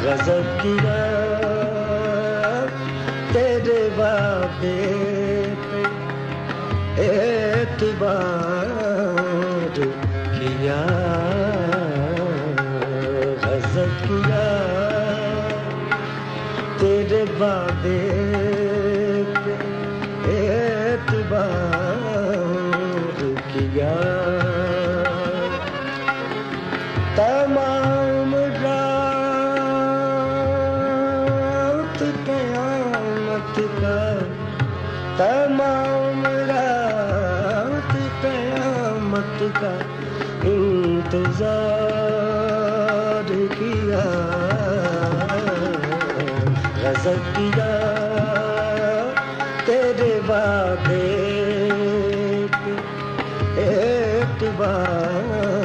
गजब किया तेरे वादे पे एतबार किया। गजब किया तेरे वादे पे एतबार कयामत का इंतज़ार किया। गजब किया तेरे वादे एक एतबार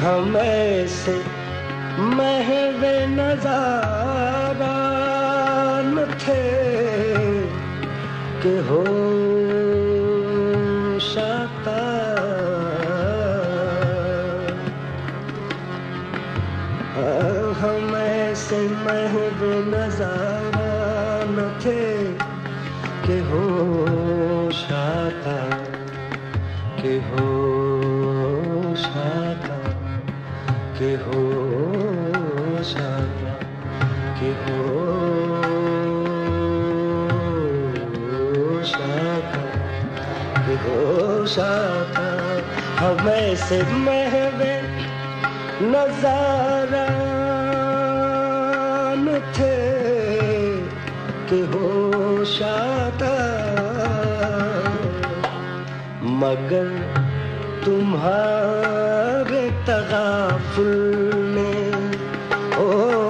हम ऐसे महवे नज़ारा न थे कि हो शाता हम ऐसे महवे नज़ारा न थे कि हो शाता कि हो कि हो शाता कि हो शाता कि हो शाता हमें से महवे नज़ारा थे, कि हो शाता मगर तुम्हारे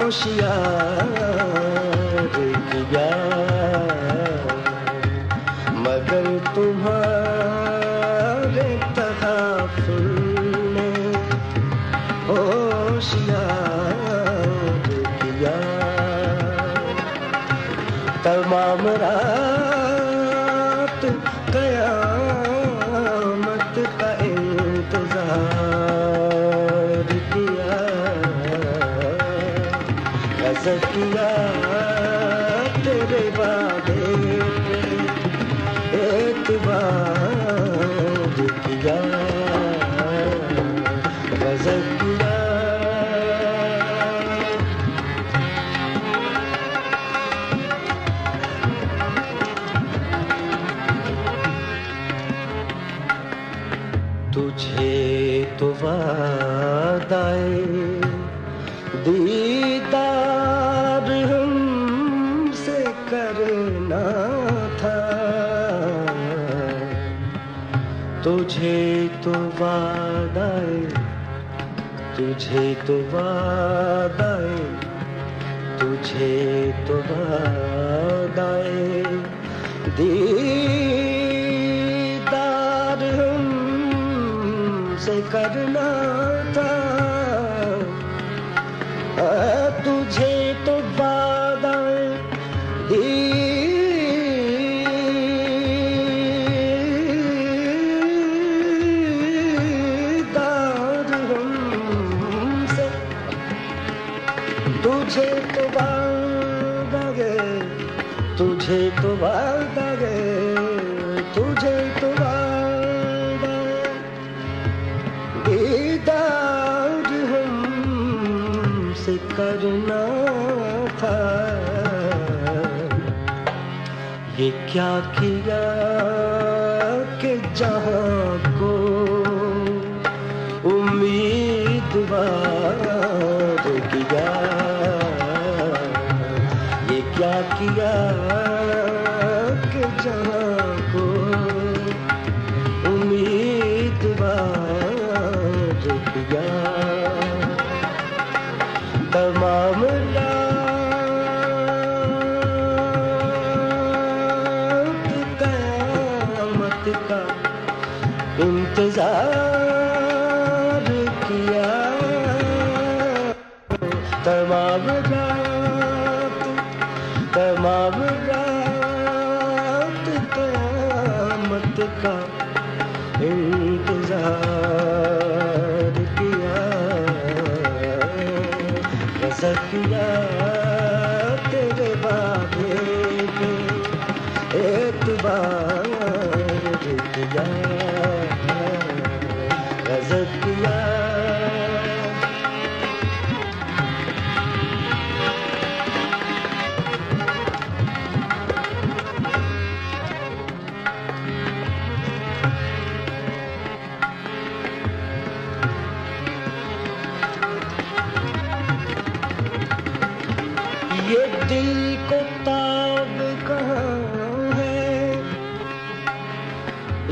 হুঁশিয়ার गजब करना था। तुझे तो वादाए तुझे तो वादाए तुझे तो वादाए दीदार हमसे करना तुझे तो वादा गे तुझे तो वादा गे तुझे तो वादा दीदार हमसे करना था। ये क्या किया किया कि जहाँ को उम्मीदवार तमाम कयामत का इंतज़ार किया। तमाम रात इंतज़ार ये दिल को ताब कहाँ है?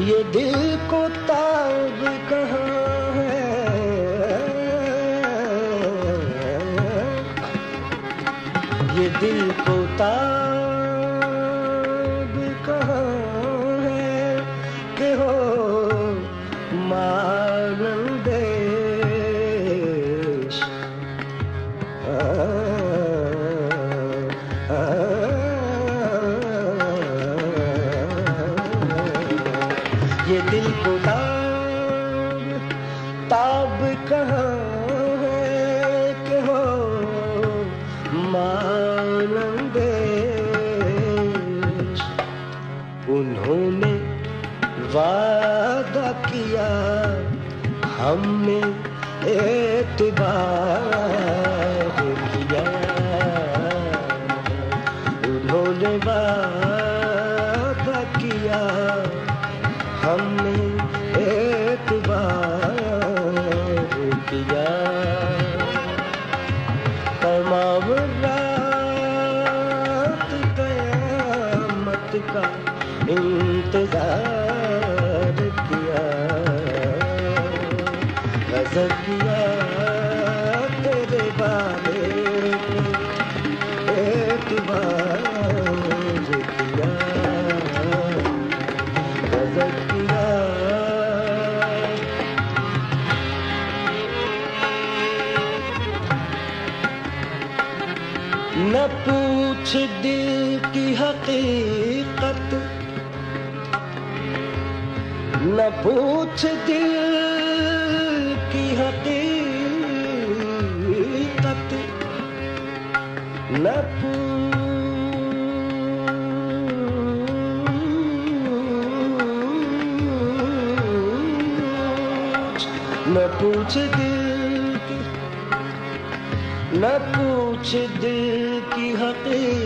ये दिल को ताब कहाँ है? ये दिल को ताब ये दिल को ताब ताब कहाँ उन्होंने वादा किया हमने एतबार। इंतजार किया। गजब किया तेरे बारे एतबार न पूछ दिल की हकीकत, न पूछ न पूछ दिल की, न पूछ दिल की हकीकत।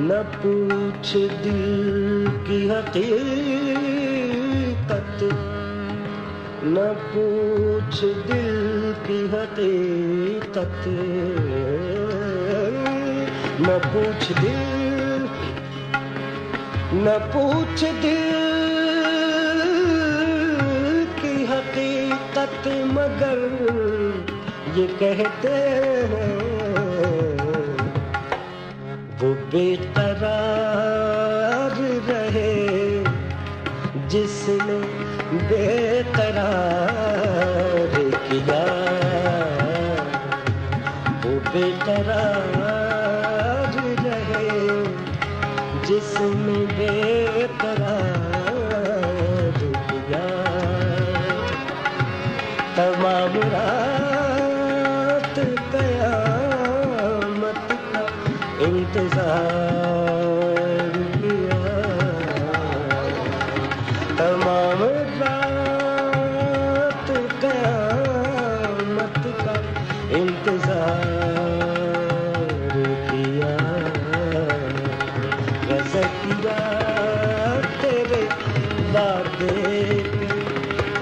न पूछ दिल की हकीकत, न पूछ दिल की हकीकत। न पूछ दिल, न पूछ दिल की हकीकत, मगर ये कहते हैं वो बेकरार रहे जिसने बेकरार किया। वो बेकरार रहे जिसने बेकरार वादे पे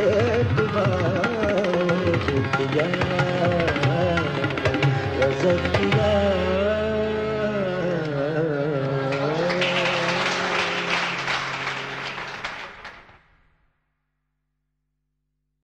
एतबार किया गजब किया